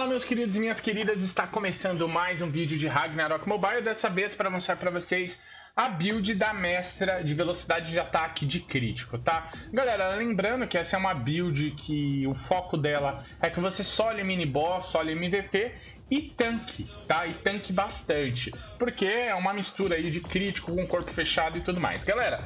Fala meus queridos e minhas queridas, está começando mais um vídeo de Ragnarok Mobile, dessa vez para mostrar para vocês a build da mestra de velocidade de ataque de crítico, tá? Galera, lembrando que essa é uma build que o foco dela é que você só mini boss, só MVP e tanque, tá? E tanque bastante, porque é uma mistura aí de crítico com corpo fechado e tudo mais. Galera,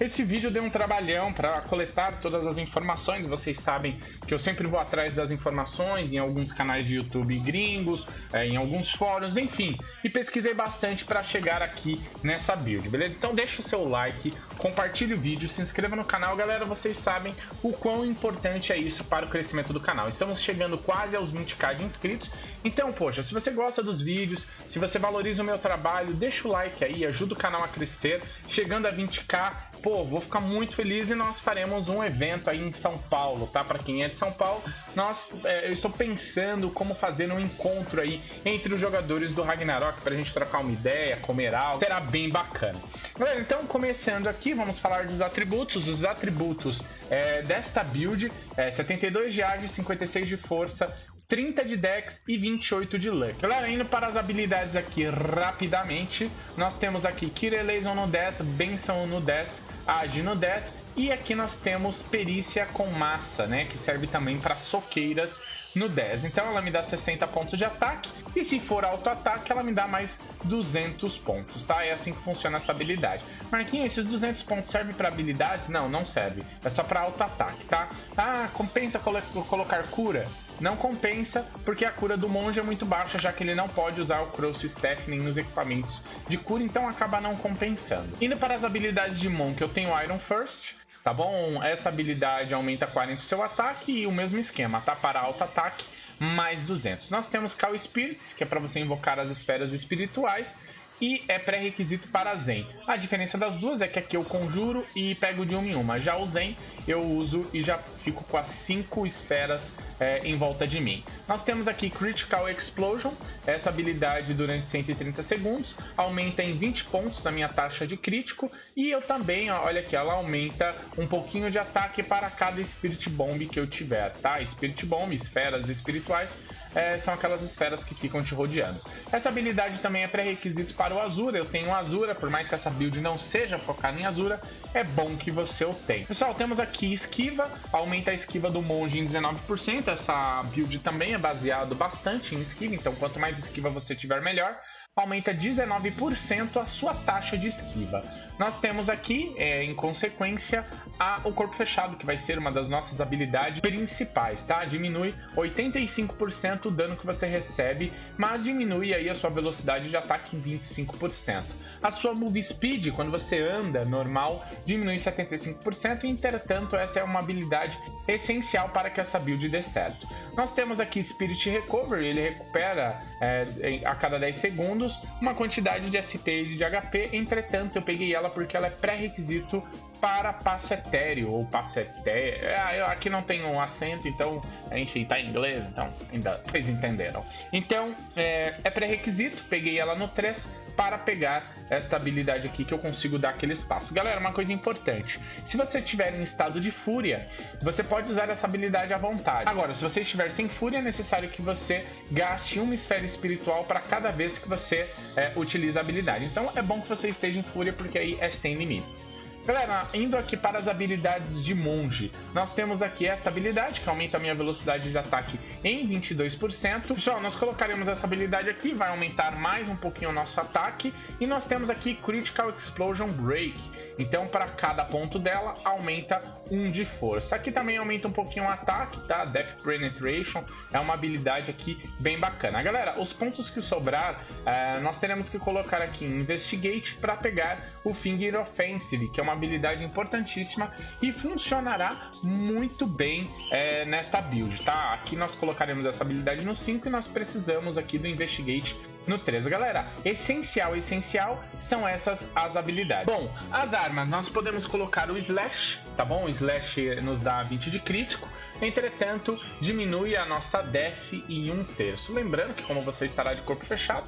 esse vídeo deu um trabalhão para coletar todas as informações. Vocês sabem que eu sempre vou atrás das informações em alguns canais de YouTube gringos, é, em alguns fóruns, enfim. E pesquisei bastante para chegar aqui nessa build, beleza? Então deixa o seu like, compartilhe o vídeo, se inscreva no canal. Galera, vocês sabem o quão importante é isso para o crescimento do canal. Estamos chegando quase aos 20k de inscritos. Então, poxa, se você gosta dos vídeos, se você valoriza o meu trabalho, deixa o like aí, ajuda o canal a crescer. Chegando a 20k, pô, vou ficar muito feliz e nós faremos um evento aí em São Paulo, tá? Para quem é de São Paulo, nós, é, eu estou pensando como fazer um encontro aí entre os jogadores do Ragnarok para a gente trocar uma ideia, comer algo, será bem bacana. Galera, então começando aqui, vamos falar dos atributos. Os atributos é, desta build é 72 de ágil, 56 de força, 30 de Dex e 28 de Luck. Galera, indo para as habilidades aqui rapidamente, nós temos aqui Kireleison no 10, Benção no 10, Age no 10 e aqui nós temos Perícia com Massa, né, que serve também para soqueiras no 10. Então ela me dá 60 pontos de ataque e se for auto-ataque ela me dá mais 200 pontos, tá? É assim que funciona essa habilidade. Marquinhos, esses 200 pontos servem para habilidades? Não, não serve. É só para auto-ataque, tá? Ah, compensa colocar cura? Não compensa, porque a cura do monge é muito baixa, já que ele não pode usar o Cross Staff nem nos equipamentos de cura, então acaba não compensando. Indo para as habilidades de Monk, eu tenho Iron First, tá bom? Essa habilidade aumenta 40 o seu ataque e o mesmo esquema, tá? Para alto ataque, mais 200. Nós temos Call Spirits, que é para você invocar as esferas espirituais, e é pré-requisito para Zen. A diferença das duas é que aqui eu conjuro e pego de uma em uma. Já o Zen eu uso e já fico com as cinco esferas é, em volta de mim. Nós temos aqui Critical Explosion, essa habilidade durante 130 segundos, aumenta em 20 pontos a minha taxa de crítico e eu também, ó, olha aqui, ela aumenta um pouquinho de ataque para cada Spirit Bomb que eu tiver, tá? Spirit Bomb, esferas espirituais, é, são aquelas esferas que ficam te rodeando. Essa habilidade também é pré-requisito para o Azura. Eu tenho Azura, por mais que essa build não seja focada em Azura, é bom que você o tenha. Pessoal, temos aqui esquiva, aumenta a esquiva do monge em 19%. Essa build também é baseado bastante em esquiva, então quanto mais esquiva você tiver, melhor aumenta 19% a sua taxa de esquiva. Nós temos aqui, é, em consequência, a, o corpo fechado, que vai ser uma das nossas habilidades principais, tá? Diminui 85% o dano que você recebe, mas diminui aí a sua velocidade de ataque em 25%. A sua move speed, quando você anda normal, diminui 75%, e entretanto essa é uma habilidade essencial para que essa build dê certo. Nós temos aqui Spirit Recovery, ele recupera é, a cada 10 segundos uma quantidade de SP e de HP, entretanto eu peguei ela porque ela é pré-requisito para passo etéreo ou passo etéreo. É, aqui não tem um acento, então gente está em inglês, então ainda vocês entenderam. Então é, é pré-requisito, peguei ela no 3 para pegar esta habilidade aqui que eu consigo dar aquele espaço. Galera, uma coisa importante: se você estiver em estado de fúria, você pode usar essa habilidade à vontade. Agora, se você estiver sem fúria, é necessário que você gaste uma esfera espiritual para cada vez que você é, utiliza a habilidade. Então é bom que você esteja em fúria porque aí é sem limites. Galera, indo aqui para as habilidades de monge, nós temos aqui essa habilidade que aumenta a minha velocidade de ataque em 22%. Pessoal, nós colocaremos essa habilidade aqui, vai aumentar mais um pouquinho o nosso ataque. E nós temos aqui Critical Explosion Break. Então, para cada ponto dela, aumenta um de força. Aqui também aumenta um pouquinho o ataque, tá? Death Penetration é uma habilidade aqui bem bacana. Galera, os pontos que sobrar, uh, nós teremos que colocar aqui em Investigate para pegar o Finger Offensive, que é uma habilidade importantíssima e funcionará muito bem é, nesta build, tá? Aqui nós colocaremos essa habilidade no 5 e nós precisamos aqui do Investigate no 3. Galera, essencial, essencial são essas as habilidades. Bom, as armas, nós podemos colocar o Slash, tá bom? O Slash nos dá 20 de crítico, entretanto, diminui a nossa def em um terço. Lembrando que como você estará de corpo fechado,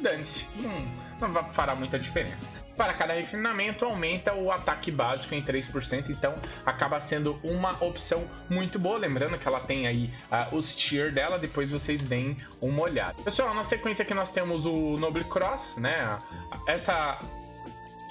dane-se, não, não vai fará muita diferença. Para cada refinamento, aumenta o ataque básico em 3%, então acaba sendo uma opção muito boa. Lembrando que ela tem aí uh, os tier dela, depois vocês deem uma olhada. Pessoal, na sequência aqui nós temos o Noble Cross, né? Essa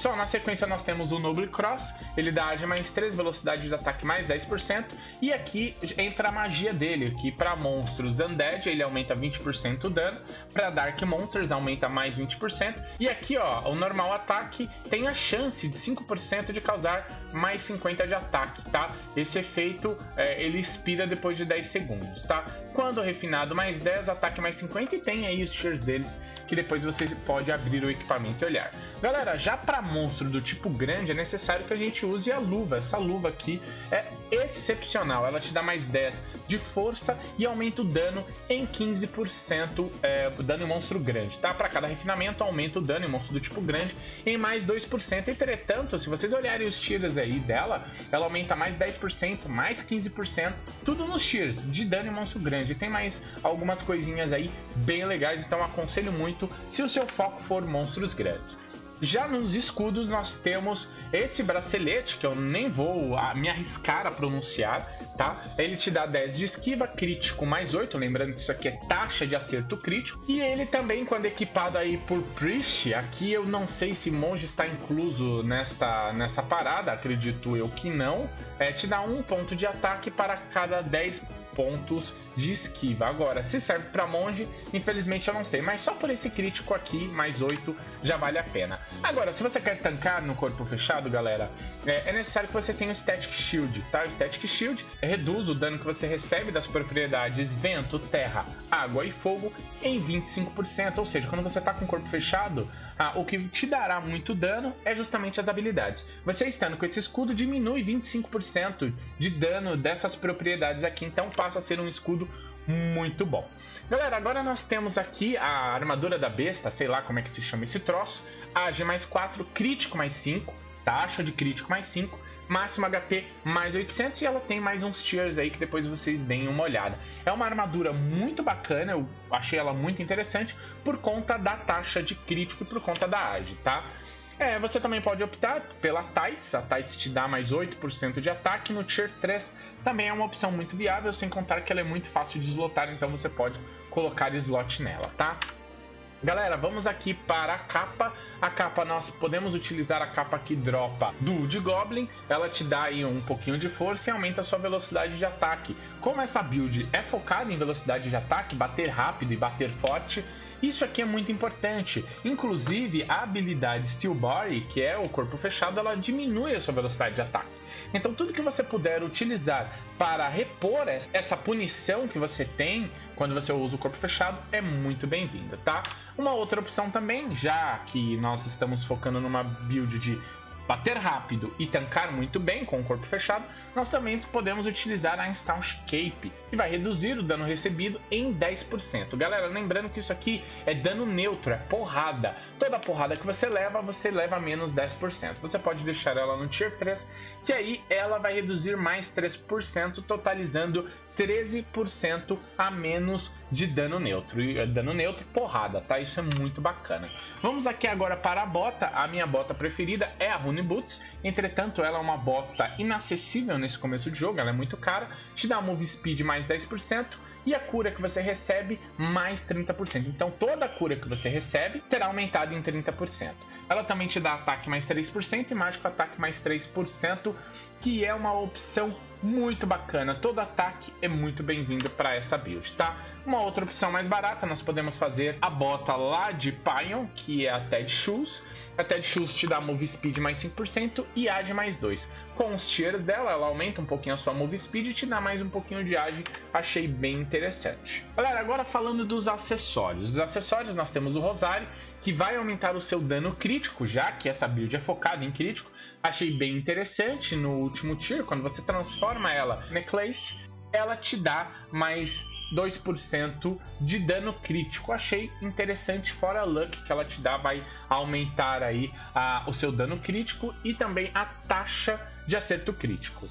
só na sequência nós temos o Noble Cross, ele dá AG mais 3, velocidade de ataque mais 10%, e aqui entra a magia dele, que para monstros Undead ele aumenta 20% o dano, para Dark Monsters aumenta mais 20%, e aqui ó, o normal ataque tem a chance de 5% de causar mais 50 de ataque, tá? Esse efeito é, ele expira depois de 10 segundos, tá? Quando refinado mais 10, ataque mais 50 e tem aí os tiers deles que depois você pode abrir o equipamento e olhar. Galera, já para monstro do tipo grande é necessário que a gente use a luva. Essa luva aqui é excepcional, ela te dá mais 10 de força e aumenta o dano em 15%, é, dano em monstro grande, tá? Para cada refinamento aumenta o dano em monstro do tipo grande em mais 2%. Entretanto, se vocês olharem os tiers aí dela, ela aumenta mais 10%, mais 15%, tudo nos tiers de dano em monstro grande. Tem mais algumas coisinhas aí bem legais, então aconselho muito se o seu foco for monstros grandes. Já nos escudos nós temos esse bracelete, que eu nem vou me arriscar a pronunciar, tá? Ele te dá 10 de esquiva, crítico mais 8, lembrando que isso aqui é taxa de acerto crítico. E ele também, quando equipado aí por Priest, aqui eu não sei se monge está incluso nesta, nessa parada, acredito eu que não, é, te dá um ponto de ataque para cada 10 pontos de esquiva. Agora, se serve para monge, infelizmente eu não sei, mas só por esse crítico aqui, mais 8, já vale a pena. Agora, se você quer tancar no corpo fechado, galera, é, é necessário que você tenha o Static Shield, tá? O Static Shield reduz o dano que você recebe das propriedades vento, terra, água e fogo em 25%, ou seja, quando você tá com o corpo fechado, ah, o que te dará muito dano é justamente as habilidades. Você estando com esse escudo diminui 25% de dano dessas propriedades aqui, então passa a ser um escudo muito bom. Galera, agora nós temos aqui a armadura da besta, sei lá como é que se chama esse troço, AG mais 4, crítico mais 5, taxa de crítico mais 5, máximo HP mais 800 e ela tem mais uns tiers aí que depois vocês deem uma olhada. É uma armadura muito bacana, eu achei ela muito interessante por conta da taxa de crítico e por conta da AGE, tá? É, você também pode optar pela Tights, a Tights te dá mais 8% de ataque, no Tier 3 também é uma opção muito viável, sem contar que ela é muito fácil de slotar, então você pode colocar slot nela, tá? Galera, vamos aqui para a capa. A capa nós podemos utilizar a capa que dropa do de Goblin. Ela te dá aí um pouquinho de força e aumenta a sua velocidade de ataque. Como essa build é focada em velocidade de ataque, bater rápido e bater forte, isso aqui é muito importante. Inclusive, a habilidade Steel Body, que é o corpo fechado, ela diminui a sua velocidade de ataque. Então, tudo que você puder utilizar para repor essa punição que você tem quando você usa o corpo fechado é muito bem-vinda, tá? Uma outra opção também, já que nós estamos focando numa build de bater rápido e tancar muito bem com o corpo fechado, nós também podemos utilizar a Instaunch Cape, que vai reduzir o dano recebido em 10%. Galera, lembrando que isso aqui é dano neutro, é porrada. Toda porrada que você leva, você leva menos 10%. Você pode deixar ela no Tier 3, que aí ela vai reduzir mais 3%, totalizando 13% a menos de dano neutro. E eh, dano neutro, porrada, tá? Isso é muito bacana. Vamos aqui agora para a bota. A minha bota preferida é a Rune Boots. Entretanto, ela é uma bota inacessível nesse começo de jogo. Ela é muito cara. Te dá move speed mais 10% e a cura que você recebe mais 30%. Então toda a cura que você recebe será aumentada em 30%. Ela também te dá ataque mais 3% e mágico ataque mais 3%, que é uma opção muito bacana. Todo ataque é muito bem-vindo para essa build, tá? Uma outra opção mais barata, nós podemos fazer a bota lá de Pion, que é a Ted Shoes. A Ted Shoes te dá Move Speed mais 5% e Age mais 2. Com os tiers dela, ela aumenta um pouquinho a sua Move Speed e te dá mais um pouquinho de Age. Achei bem interessante. Galera, agora falando dos acessórios. Os acessórios, nós temos o Rosário, que vai aumentar o seu dano crítico, já que essa build é focada em crítico. Achei bem interessante no último tier, quando você transforma ela em Necklace, ela te dá mais 2% de dano crítico. Achei interessante, fora a luck que ela te dá, vai aumentar aí a, o seu dano crítico e também a taxa de acerto crítico.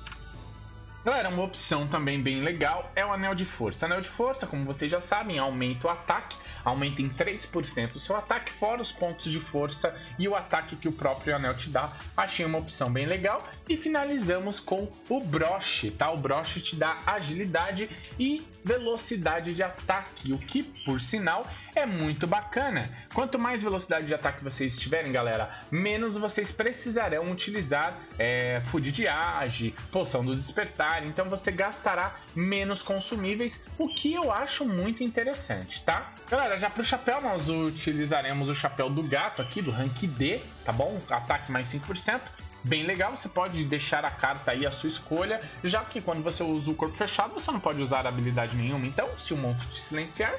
Galera, uma opção também bem legal é o anel de força. Anel de força, como vocês já sabem, aumenta o ataque, aumenta em 3% o seu ataque, fora os pontos de força e o ataque que o próprio anel te dá. Achei uma opção bem legal. E finalizamos com o broche, tá? O broche te dá agilidade e velocidade de ataque, o que, por sinal, é muito bacana. Quanto mais velocidade de ataque vocês tiverem, galera, menos vocês precisarão utilizar é, food de age, poção do despertar, então você gastará menos consumíveis, o que eu acho muito interessante, tá? Galera, já pro chapéu nós utilizaremos o chapéu do gato aqui, do rank D, tá bom? Ataque mais 5% bem legal. Você pode deixar a carta aí a sua escolha, já que quando você usa o corpo fechado, você não pode usar habilidade nenhuma. Então, se o monstro te silenciar,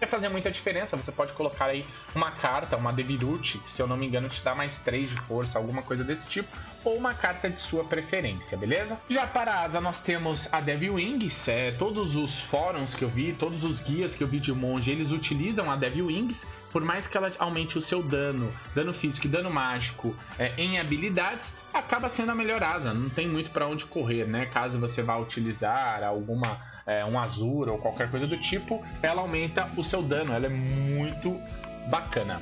vai fazer muita diferença. Você pode colocar aí uma carta, uma Devirute, que se eu não me engano te dá mais 3 de força, alguma coisa desse tipo, ou uma carta de sua preferência, beleza? Já para a asa nós temos a Devil Wings, é, todos os fóruns que eu vi, todos os guias que eu vi de monge, eles utilizam a Devil Wings, por mais que ela aumente o seu dano, dano físico e dano mágico é, em habilidades, acaba sendo a melhor asa, não tem muito para onde correr, né? Caso você vá utilizar alguma é, um Azura ou qualquer coisa do tipo, ela aumenta o seu dano, ela é muito bacana.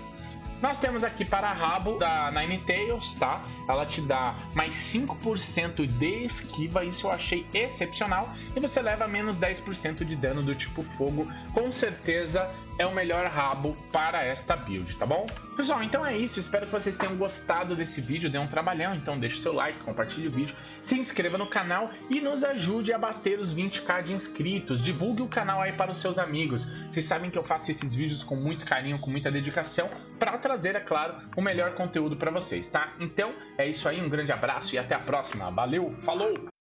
Nós temos aqui para rabo da Ninetales, tá? Ela te dá mais 5% de esquiva, isso eu achei excepcional. E você leva menos 10% de dano do tipo fogo. Com certeza é o melhor rabo para esta build, tá bom? Pessoal, então é isso. Espero que vocês tenham gostado desse vídeo. Dê um trabalhão, então deixe seu like, compartilhe o vídeo, se inscreva no canal e nos ajude a bater os 20k de inscritos. Divulgue o canal aí para os seus amigos. Vocês sabem que eu faço esses vídeos com muito carinho, com muita dedicação, para trazer, é claro, o melhor conteúdo para vocês, tá? Então é isso aí, um grande abraço e até a próxima. Valeu, falou!